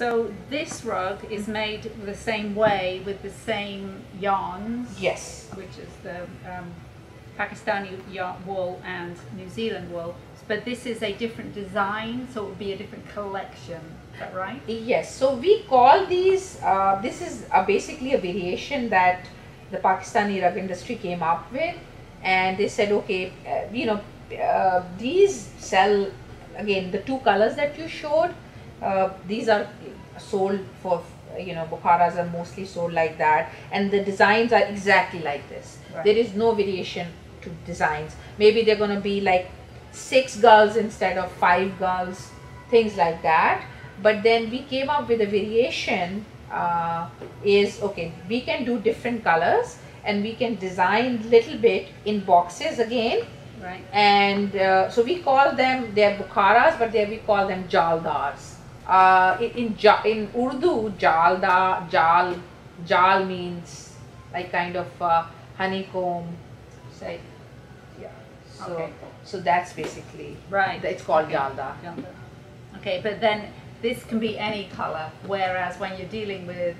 So this rug is made the same way with the same yarns. Yes. Which is the um, Pakistani yarn wool and New Zealand wool. But this is a different design, so it would be a different collection. Is that right? Yes. So we call these. Uh, this is a, basically a variation that the Pakistani rug industry came up with, and they said, okay, uh, you know, uh, these sell again the two colors that you showed. Uh, these are sold for you know Bokharas are mostly sold like that and the designs are exactly like this. Right. there is no variation to designs. Maybe they're going to be like six guls instead of five guls things like that. But then we came up with a variation uh, is okay we can do different colors and we can design little bit in boxes again. Right. and uh, so we call them they're Bokharas but there we call them jaldars uh, in in, in urdu jalda jal jal means like kind of uh, honeycomb say yeah so Okay. so that's basically Right. it's called Okay. jalda. Okay, but then this can be any color, whereas when you're dealing with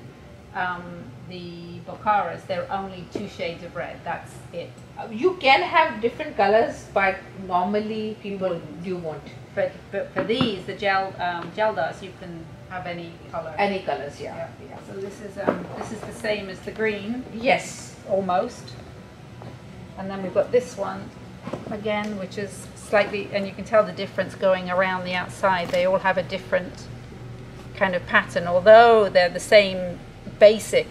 um, the Bokharas, there are only two shades of red. That's it. You can have different colors but normally people you won't But, but for these, the gel um, Geldas, you can have any color. any colors yeah, yeah. yeah. So this is um, this is the same as the green, yes almost. And then we've got this one again, which is slightly, and you can tell the difference going around the outside. They all have a different kind of pattern, although they're the same basic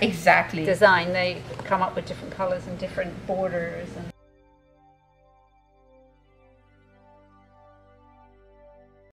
exactly design. They come up with different colors and different borders and.